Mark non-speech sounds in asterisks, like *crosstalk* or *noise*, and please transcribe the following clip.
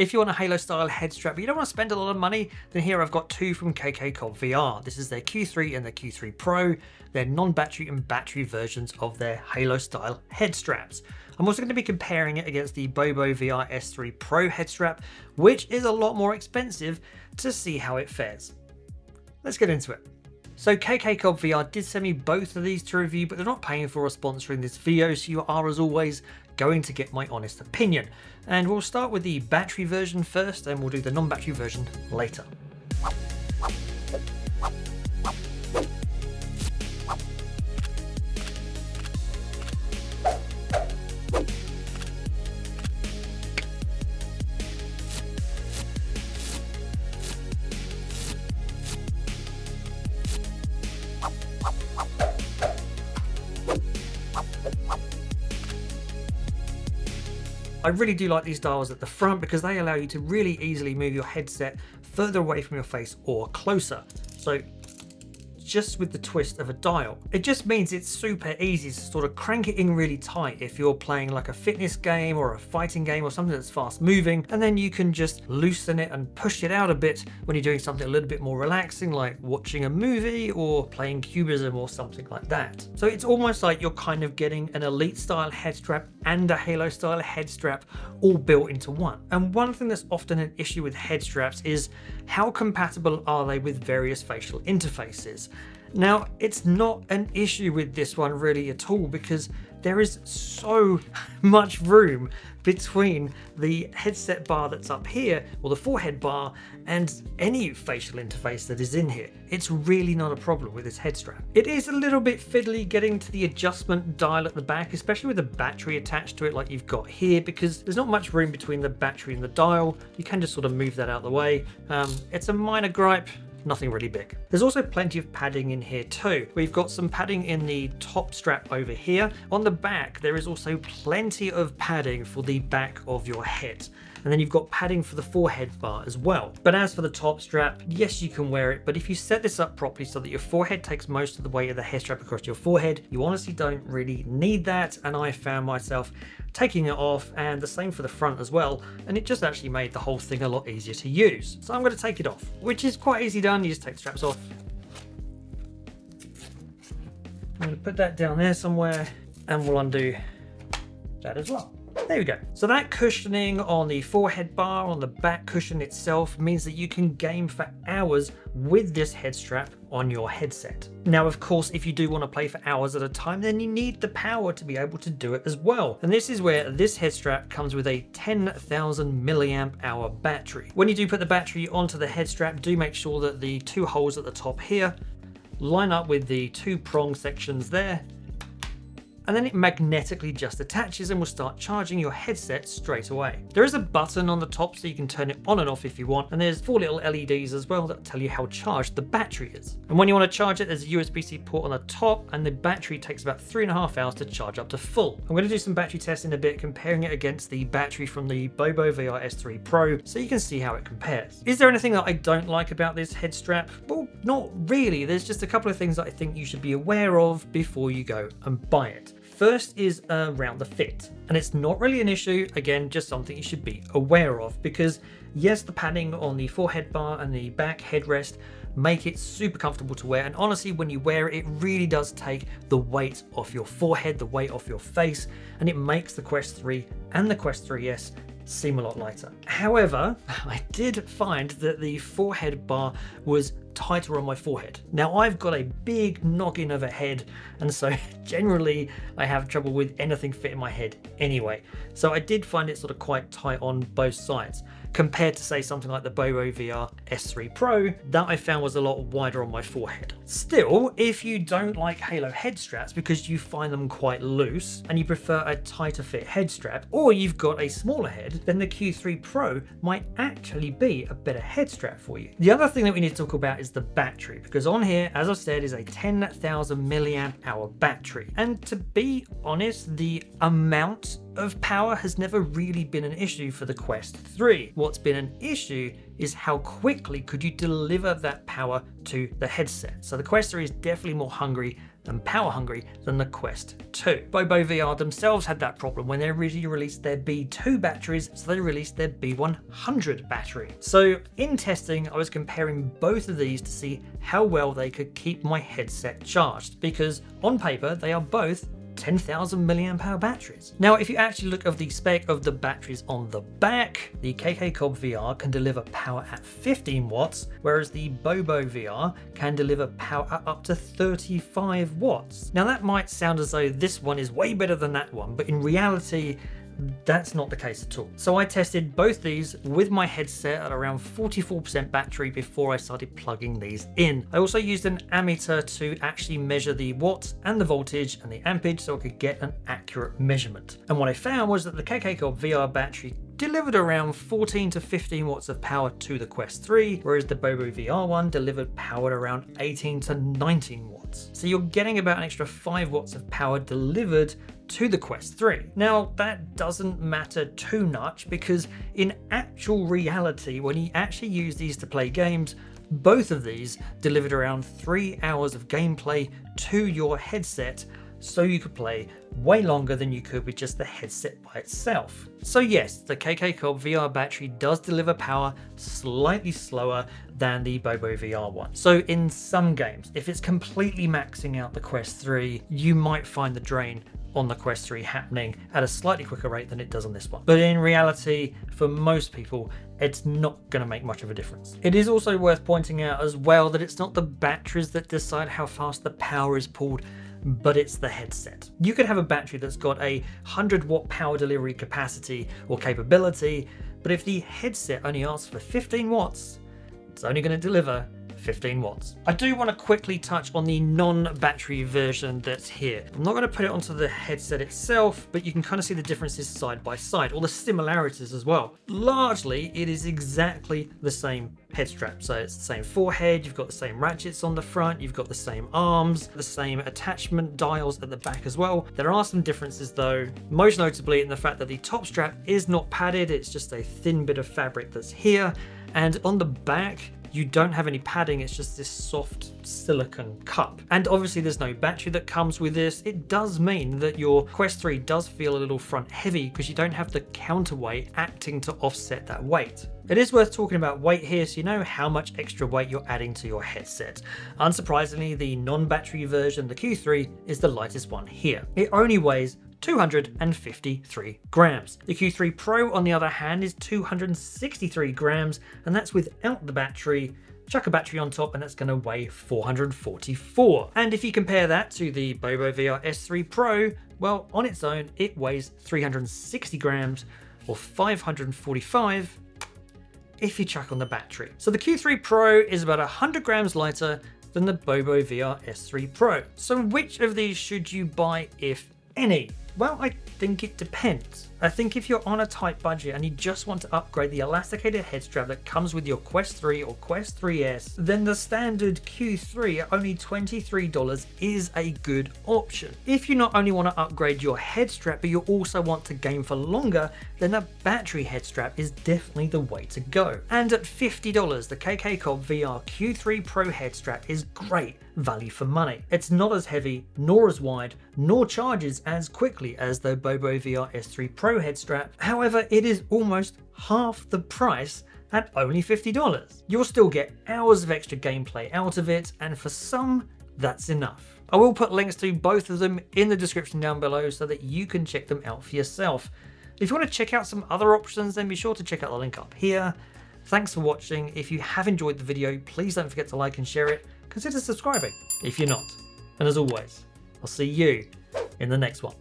If you want a Halo style head strap, but you don't want to spend a lot of money, then here I've got two from KKCOBVR. This is their Q3 and their Q3 Pro. They're non-battery and battery versions of their Halo style head straps. I'm also going to be comparing it against the Bobo VR S3 Pro head strap, which is a lot more expensive to see how it fares. Let's get into it. So KKCOBVR did send me both of these to review, but they're not paying for or sponsoring this video, so you are, as always, going to get my honest opinion. And we'll start with the battery version first, and we'll do the non-battery version later. I really do like these dials at the front because they allow you to really easily move your headset further away from your face or closer. So just with the twist of a dial. It just means it's super easy to sort of crank it in really tight if you're playing like a fitness game or a fighting game or something that's fast moving and then you can just loosen it and push it out a bit when you're doing something a little bit more relaxing like watching a movie or playing cubism or something like that. So it's almost like you're kind of getting an elite style head strap and a Halo style head strap all built into one. And one thing that's often an issue with head straps is how compatible are they with various facial interfaces? Now, it's not an issue with this one really at all because there is so *laughs* much room between the headset bar that's up here, or the forehead bar, and any facial interface that is in here. It's really not a problem with this head strap. It is a little bit fiddly getting to the adjustment dial at the back, especially with a battery attached to it like you've got here, because there's not much room between the battery and the dial. You can just sort of move that out of the way. Um, it's a minor gripe, nothing really big. There's also plenty of padding in here too. We've got some padding in the top strap over here. On the back, there is also plenty of padding for the back of your head. And then you've got padding for the forehead bar as well. But as for the top strap, yes, you can wear it, but if you set this up properly so that your forehead takes most of the weight of the hair strap across your forehead, you honestly don't really need that. And I found myself taking it off and the same for the front as well and it just actually made the whole thing a lot easier to use. So I'm going to take it off, which is quite easy done, you just take the straps off. I'm going to put that down there somewhere and we'll undo that as well. There we go. So that cushioning on the forehead bar, on the back cushion itself, means that you can game for hours with this head strap on your headset. Now, of course, if you do want to play for hours at a time, then you need the power to be able to do it as well. And this is where this head strap comes with a 10,000 milliamp hour battery. When you do put the battery onto the head strap, do make sure that the two holes at the top here line up with the two prong sections there and then it magnetically just attaches and will start charging your headset straight away. There is a button on the top so you can turn it on and off if you want, and there's four little LEDs as well that tell you how charged the battery is. And when you want to charge it, there's a USB-C port on the top, and the battery takes about three and a half hours to charge up to full. I'm going to do some battery tests in a bit, comparing it against the battery from the Bobo VR S3 Pro, so you can see how it compares. Is there anything that I don't like about this head strap? Well, not really. There's just a couple of things that I think you should be aware of before you go and buy it. First is around the fit, and it's not really an issue, again, just something you should be aware of because yes, the padding on the forehead bar and the back headrest make it super comfortable to wear and honestly when you wear it it really does take the weight off your forehead the weight off your face and it makes the quest 3 and the quest 3s seem a lot lighter. However *laughs* i did find that the forehead bar was tighter on my forehead. Now I've got a big noggin of a head and so *laughs* generally I have trouble with anything fitting my head anyway. So I did find it sort of quite tight on both sides compared to say something like the Bobo VR S3 Pro that I found was a lot wider on my forehead. Still, if you don't like Halo head straps because you find them quite loose and you prefer a tighter fit head strap or you've got a smaller head, then the Q3 Pro might actually be a better head strap for you. The other thing that we need to talk about is the battery because on here, as I said, is a 10,000 milliamp hour battery. And to be honest, the amount of power has never really been an issue for the Quest 3. What's been an issue is how quickly could you deliver that power to the headset. So the Quest 3 is definitely more hungry and power hungry than the Quest 2. Bobo VR themselves had that problem when they originally released their B2 batteries, so they released their B100 battery. So in testing, I was comparing both of these to see how well they could keep my headset charged, because on paper, they are both 10,000 milliamp hour batteries. Now, if you actually look at the spec of the batteries on the back, the KKCOBVR can deliver power at 15 watts, whereas the Bobo VR can deliver power at up to 35 watts. Now, that might sound as though this one is way better than that one, but in reality, that's not the case at all. So I tested both these with my headset at around 44% battery before I started plugging these in. I also used an ammeter to actually measure the watts and the voltage and the ampage so I could get an accurate measurement. And what I found was that the KK VR battery delivered around 14 to 15 watts of power to the Quest 3, whereas the Bobo VR one delivered power around 18 to 19 watts. So you're getting about an extra 5 watts of power delivered to the Quest 3. Now, that doesn't matter too much because in actual reality, when you actually use these to play games, both of these delivered around three hours of gameplay to your headset so you could play way longer than you could with just the headset by itself. So yes, the KKCOBVR battery does deliver power slightly slower than the Bobo VR one. So in some games, if it's completely maxing out the Quest 3, you might find the drain on the Quest 3 happening at a slightly quicker rate than it does on this one. But in reality, for most people, it's not going to make much of a difference. It is also worth pointing out as well that it's not the batteries that decide how fast the power is pulled but it's the headset. You could have a battery that's got a 100 watt power delivery capacity or capability, but if the headset only asks for 15 watts, it's only going to deliver 15 watts. I do want to quickly touch on the non-battery version that's here. I'm not going to put it onto the headset itself, but you can kind of see the differences side by side, or the similarities as well. Largely, it is exactly the same head strap. So it's the same forehead, you've got the same ratchets on the front, you've got the same arms, the same attachment dials at the back as well. There are some differences though, most notably in the fact that the top strap is not padded, it's just a thin bit of fabric that's here. And on the back, you don't have any padding, it's just this soft silicone cup. And obviously there's no battery that comes with this. It does mean that your Quest 3 does feel a little front heavy because you don't have the counterweight acting to offset that weight. It is worth talking about weight here so you know how much extra weight you're adding to your headset. Unsurprisingly, the non-battery version, the Q3, is the lightest one here. It only weighs 253 grams. The Q3 Pro, on the other hand, is 263 grams, and that's without the battery. Chuck a battery on top, and that's going to weigh 444. And if you compare that to the Bobo VR S3 Pro, well, on its own, it weighs 360 grams or 545 if you chuck on the battery. So the Q3 Pro is about 100 grams lighter than the Bobo VR S3 Pro. So which of these should you buy if any? Well, I think it depends. I think if you're on a tight budget and you just want to upgrade the elasticated head strap that comes with your Quest 3 or Quest 3S, then the standard Q3 at only $23 is a good option. If you not only want to upgrade your head strap, but you also want to game for longer, then a battery head strap is definitely the way to go. And at $50, the KKCOBVR Q3 Pro head strap is great value for money. It's not as heavy, nor as wide, nor charges as quickly as the Bobo VR S3 Pro head strap. However, it is almost half the price at only $50. You'll still get hours of extra gameplay out of it, and for some, that's enough. I will put links to both of them in the description down below so that you can check them out for yourself. If you want to check out some other options, then be sure to check out the link up here. Thanks for watching. If you have enjoyed the video, please don't forget to like and share it consider subscribing if you're not. And as always, I'll see you in the next one.